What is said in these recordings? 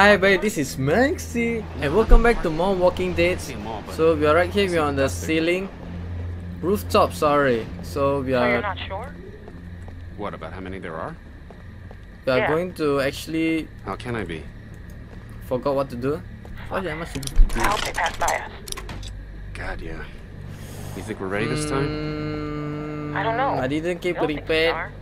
Hi everybody, this is Maxi and welcome back to more Walking Dead. So we are right here, we are on the ceiling. Rooftop, sorry. So we So you're are not sure? What about how many there are? we are Yeah. going to actually How can I be? forgot what to do. What am I supposed to do? I hope they pass by us. God, yeah. You think we're ready this time? Mm, I don't know. I didn't keep You don't think we prepared.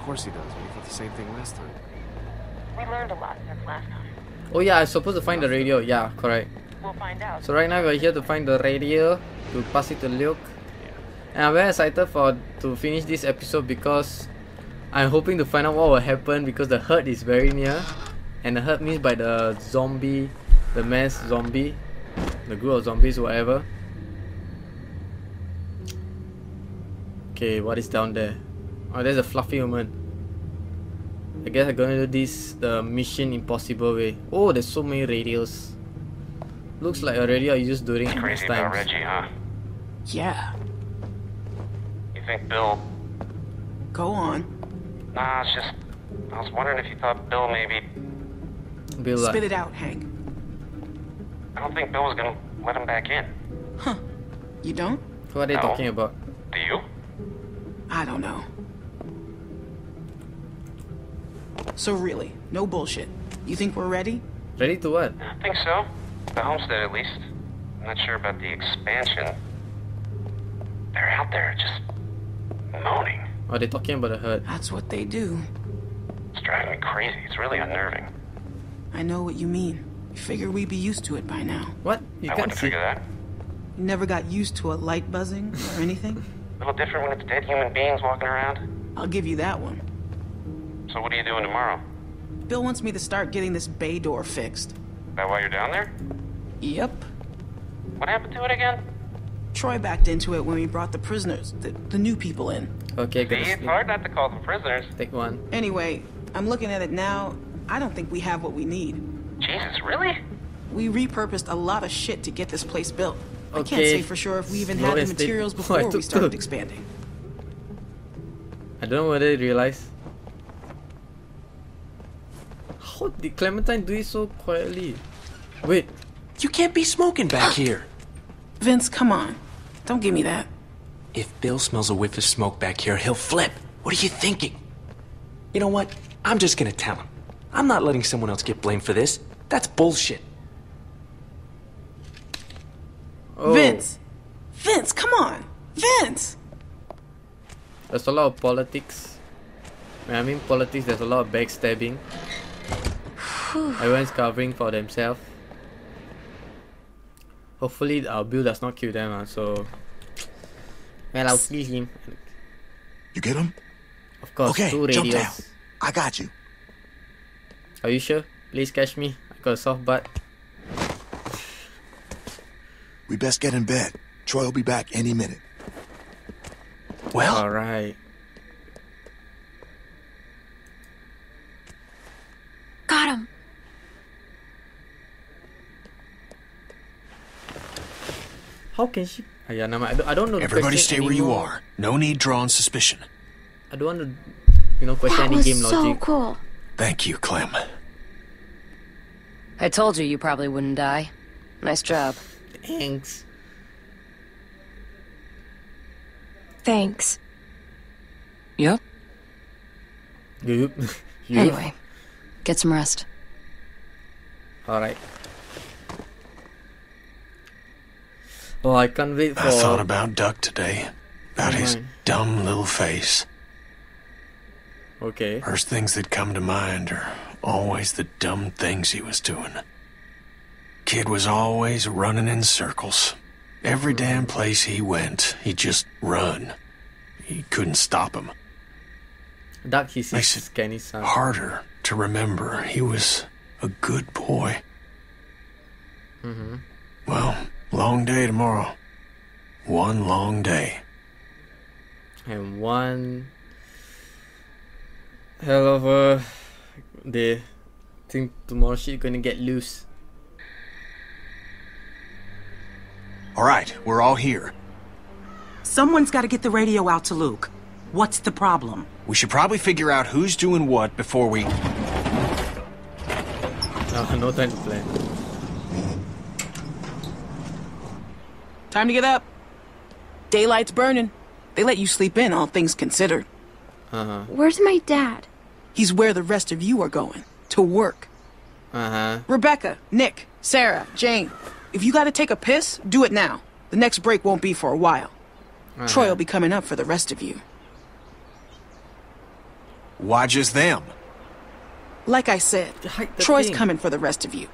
Of course he does. We thought the same thing last time. We learned a lot since last time. Oh yeah, I'm supposed to find the radio. Yeah, correct. We'll find out. So right now we're here to find the radio to pass it to Luke. And I'm very excited for to finish this episode because I'm hoping to find out what will happen because the herd is very near. And the herd means by the zombie, the mass zombie, the group of zombies, whatever. Okay, what is down there? Oh, there's a fluffy woman. I guess I'm gonna do this the Mission Impossible way. Oh, there's so many radios. Looks like a radio I used during MS Crazy about times. Reggie, huh? Yeah, You think Bill? go on. Nah, it's just. I was wondering if you thought Bill maybe. Bill, like, Spit it out, Hank. I don't think Bill was gonna let him back in. Huh. You don't? what are they No. talking about? Do you? I don't know. So really, no bullshit. You think we're ready? Ready to what? I think so. The homestead, at least. I'm not sure about the expansion. They're out there just moaning. Oh, Are they talking about the herd? That's what they do. It's driving me crazy. It's really unnerving. I know what you mean. You figure we'd be used to it by now. What? You I can't wouldn't see. figure that. You never got used to a light buzzing or anything? A little different when it's dead human beings walking around. I'll give you that one. So what are you doing tomorrow? Bill wants me to start getting this bay door fixed. That why you're down there? Yep. What happened to it again? Troy backed into it when we brought the prisoners, the, the new people in. Okay, See, it's hard not to call them prisoners. Take one. Anyway, I'm looking at it now. I don't think we have what we need. Jesus, really? We repurposed a lot of shit to get this place built. I can't Okay. say for sure if we even Slow had the materials I before we took started two. expanding. I don't know what you realize. How did Clementine do it so quietly? Wait, You can't be smoking back here. Vince, come on. Don't give me that. If Bill smells a whiff of smoke back here, he'll flip. What are you thinking? You know what? I'm just gonna tell him. I'm not letting someone else get blamed for this. That's bullshit. oh, Vince! Vince, come on! Vince! There's a lot of politics. When I mean politics, there's a lot of backstabbing. Everyone's covering for themselves. Hopefully, our Bill does not kill them. Uh, so, well, I'll kill him. You get him? Of course, Okay, two jump down. I got you. Are you sure? Please catch me. I got a soft butt. We best get in bed. Troy will be back any minute. Well, Alright. Got him. How can she? Ah, yeah, no, I don't, I don't know. Everybody question stay where you are. No need drawing suspicion. I don't want to, you know, question That any was game so logic. cool. Thank you, Clem. I told you you probably wouldn't die. Nice job. Thanks. Thanks. yep. You. you. Anyway, get some rest. Alright. Oh, I can't wait for. I thought about Duck today. About Oh, his dumb little face. Okay. First things that come to mind are always the dumb things he was doing. Kid was always running in circles. Every damn place he went, he'd just run. He couldn't stop him. Duck, he Makes it scanny sound. Harder to remember. He was a good boy. Mm-hmm. Well, long day tomorrow. One long day. And one hell of a day. I Think tomorrow she's gonna get loose. All right, we're all here. Someone's got to get the radio out to Luke. What's the problem? We should probably figure out who's doing what before we. No, no time to plan. Time to get up. Daylight's burning. They let you sleep in, all things considered. Uh huh. Where's my dad? He's where the rest of you are going. To work. Uh huh. Rebecca, Nick, Sarah, Jane. If you gotta take a piss, do it now. The next break won't be for a while. Uh-huh. Troy will be coming up for the rest of you. Why just them? Like I said, Troy's thing. coming for the rest of you.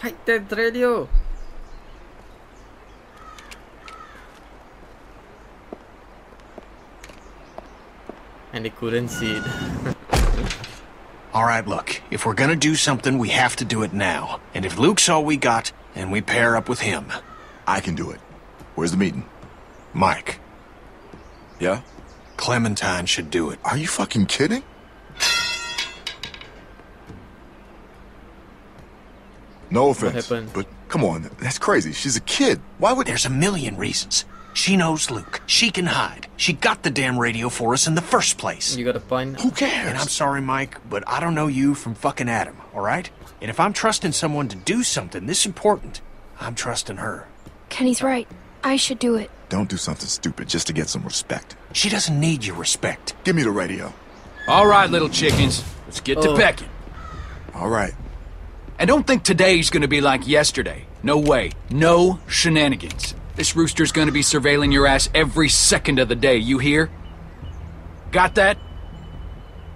Hide that radio. And they couldn't see it. All right, look, if we're gonna do something, we have to do it now. And if Luke's all we got, then we pair up with him. I can do it. Where's the meeting? Mike, Yeah? Clementine should do it. Are you fucking kidding? No offense, but come on, that's crazy. She's a kid. Why would... There's a million reasons. She knows Luke. She can hide. She got the damn radio for us in the first place. you got a point? Who cares? And I'm sorry, Mike, but I don't know you from fucking Adam, all right? And if I'm trusting someone to do something this important, I'm trusting her. Kenny's right. I should do it. Don't do something stupid just to get some respect. She doesn't need your respect. Give me the radio. All right, little chickens. Let's get Oh. to pecking. All right. And don't think today's gonna be like yesterday. No way. No shenanigans. This rooster's gonna be surveilling your ass every second of the day, you hear? Got that?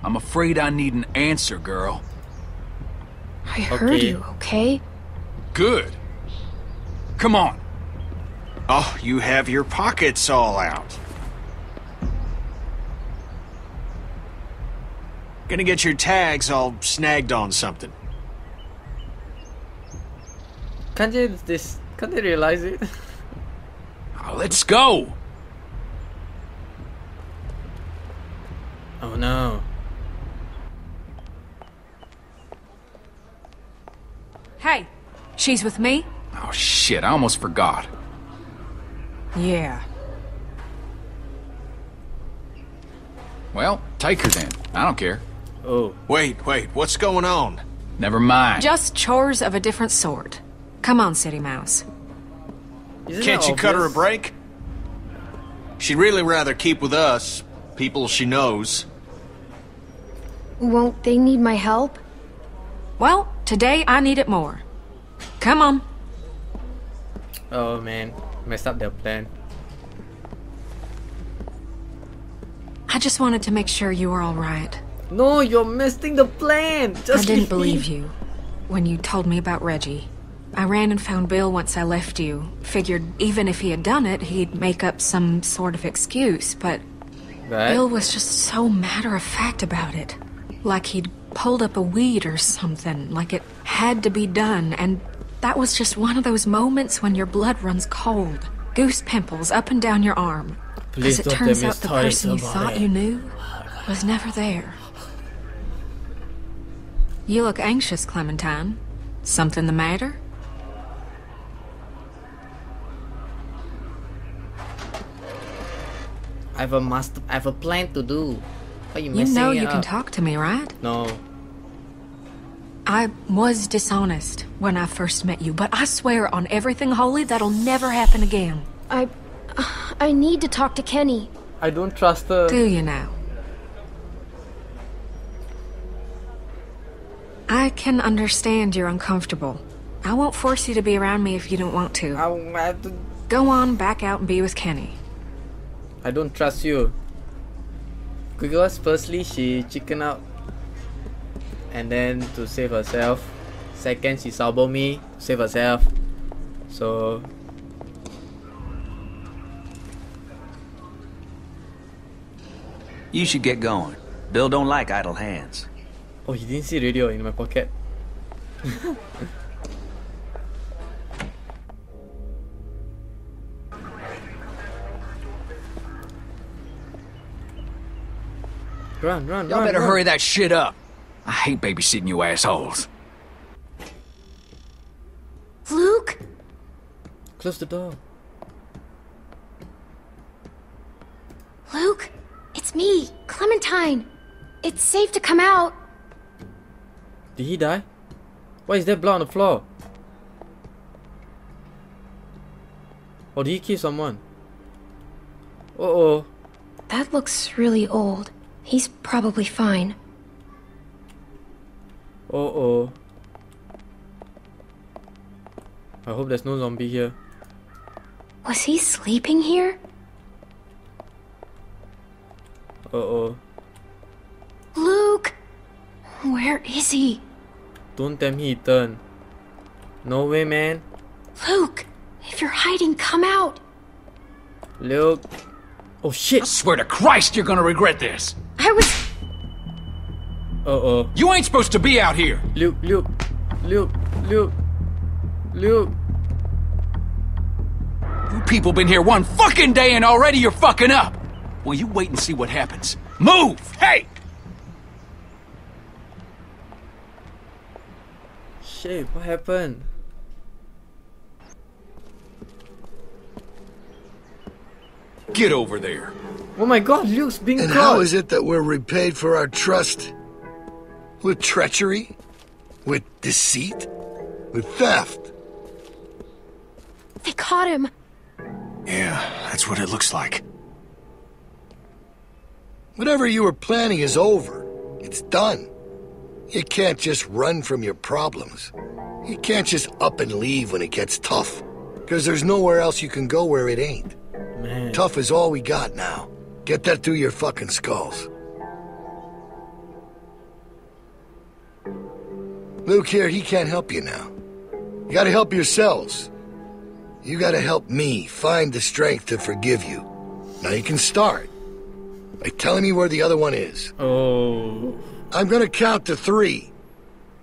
I'm afraid I need an answer, girl. I heard Okay. you, okay? Good. Come on. Oh, you have your pockets all out. Gonna get your tags all snagged on something. Can't you this? Can't they realize it? Now, let's go. Oh no. Hey, she's with me? Oh shit, I almost forgot. Yeah. Well, take her then. I don't care. Oh. Wait, wait, what's going on? Never mind. Just chores of a different sort. Come on, City Mouse. Isn't Can't that you cut her a break? She'd really rather keep with us, people she knows. Won't they need my help? Well, today I need it more. Come on. Oh man, messed up their plan. I just wanted to make sure you were all right. No, you're messing the plan. Just I didn't leave believe you when you told me about Reggie. I ran and found Bill once I left you. Figured even if he had done it, he'd make up some sort of excuse, but Right? Bill was just so matter of fact about it. Like he'd pulled up a weed or something, like it had to be done, and that was just one of those moments when your blood runs cold. Goose pimples up and down your arm. Because it turns out the person you thought you knew was never there. You look anxious, Clementine. Something the matter? I have a must. I have a plan to do. But you You know it you can talk to me, right? No. I was dishonest when I first met you, but I swear on everything holy that'll never happen again. I. I need to talk to Kenny. I don't trust her. Do you now? I can understand you're uncomfortable. I won't force you to be around me if you don't want to. I, have to. Go on back out and be with Kenny. I don't trust you. Because firstly she chicken out and then to save herself. Second she sabo me to save herself. So You should get going. Bill don't like idle hands. Oh he didn't see radio in my pocket. run, run, Y'all better run. hurry that shit up. I hate babysitting you assholes. Luke? Close the door. Luke? It's me, Clementine. It's safe to come out. Did he die? Why is there blood on the floor? Or did he kill someone? Uh oh. That looks really old. He's probably fine. Uh oh. I hope there's no zombie here. Was he sleeping here? Uh oh. Luke! Where is he? Don't tell me he turned. No way, man. Luke! If you're hiding, come out! Luke. Oh shit! I swear to Christ, you're gonna regret this. I was. Uh oh. You ain't supposed to be out here. Luke, Luke, Luke, Luke, Luke. You people been here one fucking day and already you're fucking up. Well, you wait and see what happens. Move! Hey! Shit, what happened? Get over there. Oh my god, Luke's being And caught. how is it that we're repaid for our trust? With treachery? With deceit? With theft? They caught him. Yeah, that's what it looks like. Whatever you were planning is over. It's done. You can't just run from your problems. You can't just up and leave when it gets tough. Because there's nowhere else you can go where it ain't. Man. Tough is all we got now. Get that through your fucking skulls. Luke here, he can't help you now. You gotta help yourselves. You gotta help me find the strength to forgive you. Now you can start by telling me where the other one is. Oh. I'm gonna count to three.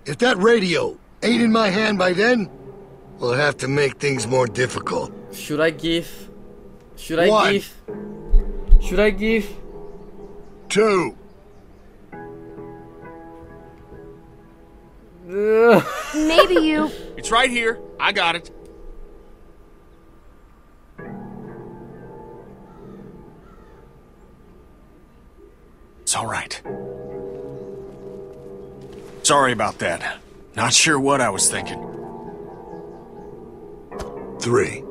If that radio ain't in my hand by then, we'll have to make things more difficult. Should I give? Should I One. give? Should I give? Two. Maybe you. It's right here. I got it. It's all right. Sorry about that. Not sure what I was thinking. Three.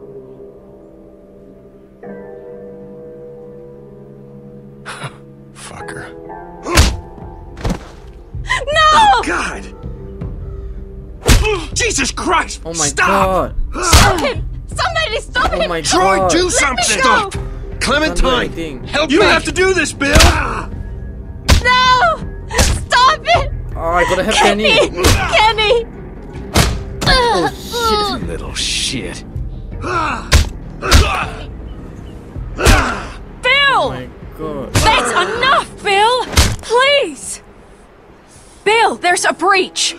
Jesus Christ! Oh my Stop! god. Stop him! Somebody stop Oh him! my Troy, god. do Let me something! go! Stop! Clementine! anything. Help you don't have to do this, Bill! No! Stop it! Oh, I gotta have Kenny! Kenny. Kenny! Oh uh, shit. Uh. Little shit. Oh Bill! my god. That's enough, Bill! Please! Bill, there's a breach!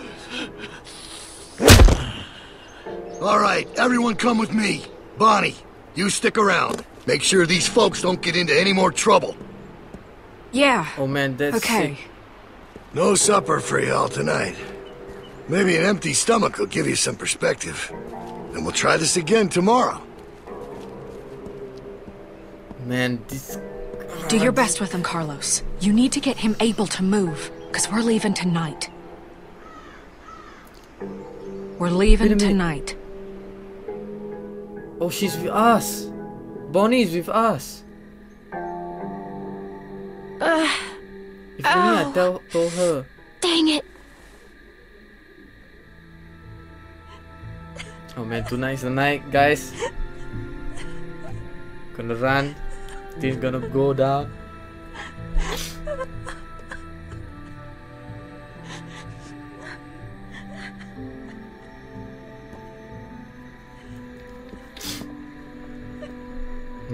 All right, everyone come with me. Bonnie, you stick around. Make sure these folks don't get into any more trouble. Yeah. Oh man, that's Okay. sick. No supper for y'all tonight. Maybe an empty stomach will give you some perspective. And we'll try this again tomorrow. Man, this. Do your best with him, Carlos. You need to get him able to move, because we're leaving tonight. We're leaving Wait minute. tonight. Oh, she's with us. Bonnie's with us. Ugh, If only I oh. tell, told her. dang it. Oh man, tonight's the night, guys. Gonna run. Things gonna go down.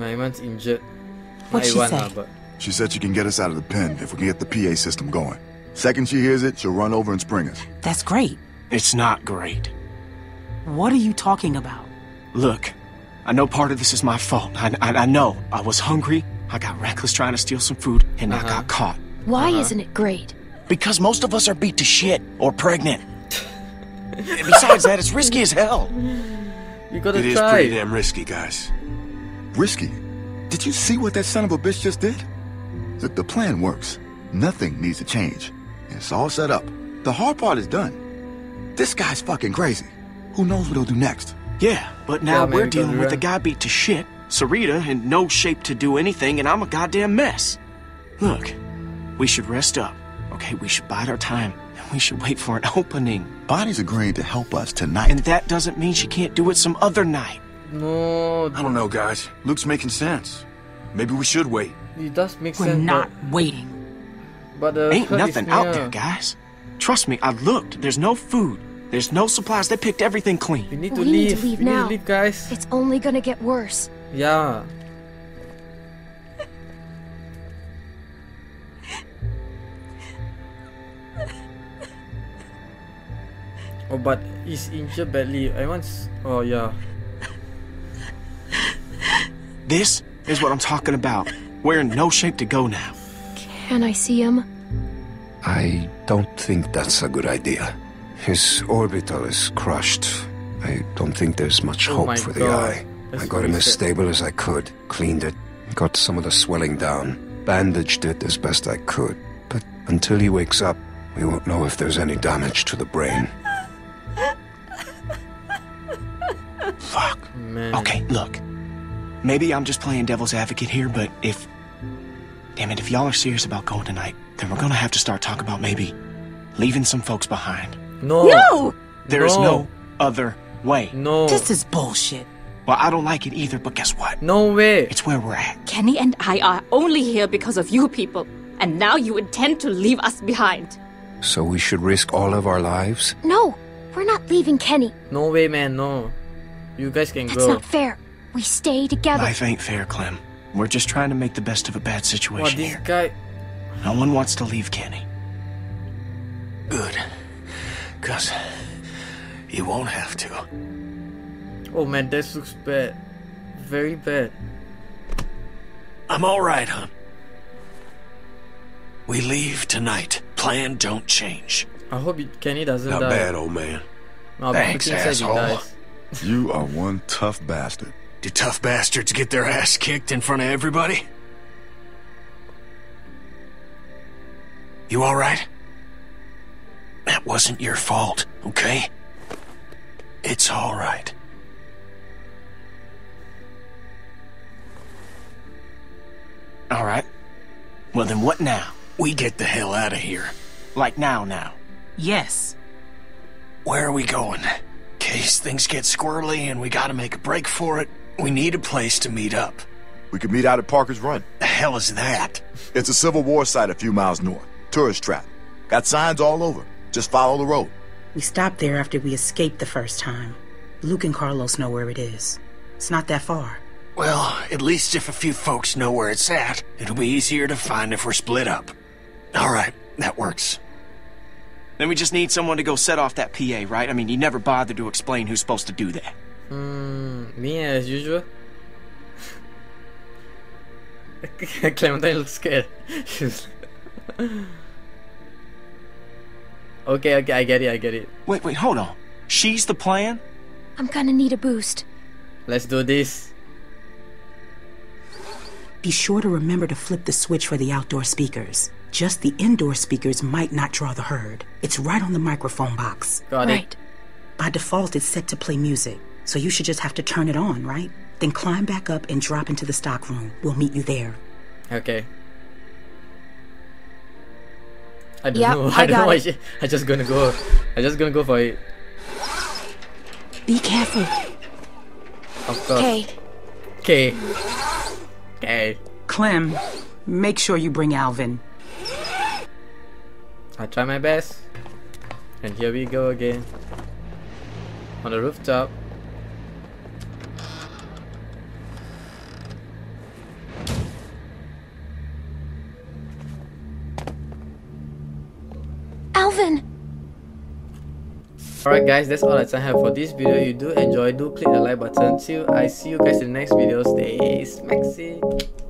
Naiman's injured. What'd she Naiwan say? Ah, but She said she can get us out of the pen if we can get the PA system going. Second she hears it, she'll run over and spring us. That's great. It's not great. What are you talking about? Look, I know part of this is my fault. I, I, I know. I was hungry. I got reckless trying to steal some food, and I got uh-huh. caught. Why uh-huh. isn't it great? Because most of us are beat to shit or pregnant. And Besides that, it's risky as hell. you gotta It is try. pretty damn risky, guys. Risky. Did you see what that son of a bitch just did? Look, the plan works. Nothing needs to change. It's all set up. The hard part is done. This guy's fucking crazy. Who knows what he'll do next? Yeah, but now Yeah, we're we dealing with a guy beat to shit, Sarita in no shape to do anything, and I'm a goddamn mess. Look, we should rest up, okay? We should bide our time, and we should wait for an opening. Bonnie's agreeing to help us tonight. And that doesn't mean she can't do it some other night. No, I don't know, guys. Luke's making sense. Maybe we should wait. it does make We're sense. not but, waiting. but the Ain't nothing out near. there, guys. Trust me, I looked. There's no food. There's no supplies. They picked everything clean. We need to We leave. need to leave we now. need to leave, guys. It's only gonna get worse. Yeah. Oh, but he's injured badly. Everyone's. Oh, yeah. This is what I'm talking about. We're in no shape to go now. Can I see him? I don't think that's a good idea. His orbital is crushed. I don't think there's much Oh hope my for the eye. That's I got him as stable as I could, cleaned it, got some of the swelling down, bandaged it as best I could. But until he wakes up, we won't know if there's any damage to the brain. Fuck. Man. Okay, look. Maybe I'm just playing devil's advocate here, but if. Damn it, if y'all are serious about going tonight, then we're gonna have to start talking about maybe leaving some folks behind. No. No! There is No. no other way. No. This is bullshit. Well, I don't like it either, but guess what? No way. It's where we're at. Kenny and I are only here because of you people, and now you intend to leave us behind. So we should risk all of our lives? No, we're not leaving Kenny. No way, man. No. You guys can That's go. not fair. We stay together. Life ain't fair, Clem. We're just trying to make the best of a bad Wow, situation this here. guy. No one wants to leave Kenny. Good. Cause you won't have to. Oh man, this looks bad. Very bad. I'm alright, hon. We leave tonight. Plan don't change. I hope it, Kenny doesn't Not die. bad, old man. No, Thanks, freaking said he asshole. You are one tough bastard. Do tough bastards get their ass kicked in front of everybody? You alright? That wasn't your fault, okay? It's alright. All right. Well, then what now? We get the hell out of here. Like now, now. Yes. Where are we going? Case things get squirrely and we gotta make a break for it, we need a place to meet up. We could meet out at Parker's Run. The hell is that? It's a Civil War site a few miles north. Tourist trap. Got signs all over. Just follow the road. We stopped there after we escaped the first time. Luke and Carlos know where it is. It's not that far. Well, at least if a few folks know where it's at, it'll be easier to find if we're split up. Alright, that works. Then we just need someone to go set off that PA, right? I mean, you never bothered to explain who's supposed to do that. Hmm, me as usual. Clementine looks scared. She's okay, okay, I get it, I get it. Wait, wait, hold on. She's the plan? I'm gonna need a boost. Let's do this. Be sure to remember to flip the switch for the outdoor speakers. Just the indoor speakers might not draw the herd. It's right on the microphone box. Got right. By default, it's set to play music, so you should just have to turn it on, right? Then climb back up and drop into the stock room. We'll meet you there. Okay. I don't Yep, know. I I, don't got know. I, it. I just gonna go. I just gonna go for it. Be careful. Of course. Okay. Okay. Okay. Clem, make sure you bring Alvin. I try my best. And here we go again. On the rooftop. Alright guys, that's all the time I have for this video. If you do enjoy, do click the like button. Till I see you guys in the next video. Stay smaxy.